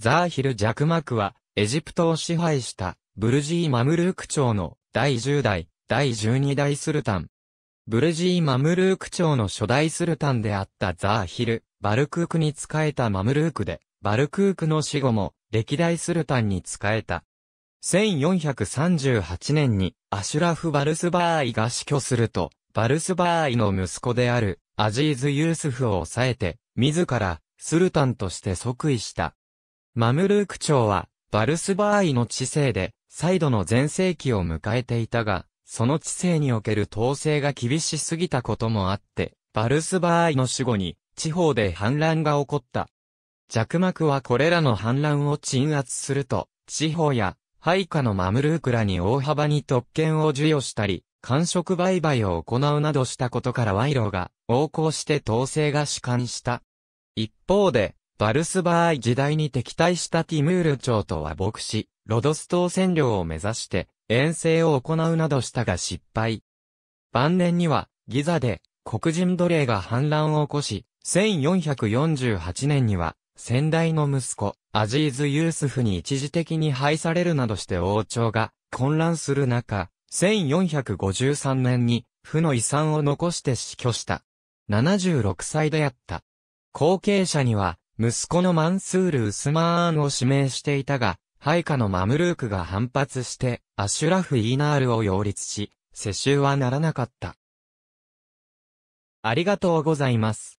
ザーヒル・ジャクマクは、エジプトを支配した、ブルジー・マムルーク朝の第10代、第12代スルタン。ブルジー・マムルーク朝の初代スルタンであったザーヒル、バルクークに仕えたマムルークで、バルクークの死後も、歴代スルタンに仕えた。1438年に、アシュラフ・バルスバーイが死去すると、バルスバーイの息子である、アジーズ・ユースフを抑えて、自ら、スルタンとして即位した。マムルーク朝は、バルスバーイの治世で、再度の全盛期を迎えていたが、その治世における統制が厳しすぎたこともあって、バルスバーイの死後に、地方で反乱が起こった。ジャクマクはこれらの反乱を鎮圧すると、地方や、配下のマムルークらに大幅に特権を授与したり、官職売買を行うなどしたことから賄賂が横行して統制が弛緩した。一方で、バルスバーイ時代に敵対したティムール朝とは牧師、ロドス島占領を目指して、遠征を行うなどしたが失敗。晩年には、ギザで、黒人奴隷が反乱を起こし、1448年には、先代の息子、アジーズ・ユースフに一時的に廃されるなどして王朝が混乱する中、1453年に、負の遺産を残して死去した。76歳であった。後継者には、息子のマンスール・ウスマーンを指名していたが、配下のマムルークが反発して、アシュラフ・イーナールを擁立し、世襲はならなかった。ありがとうございます。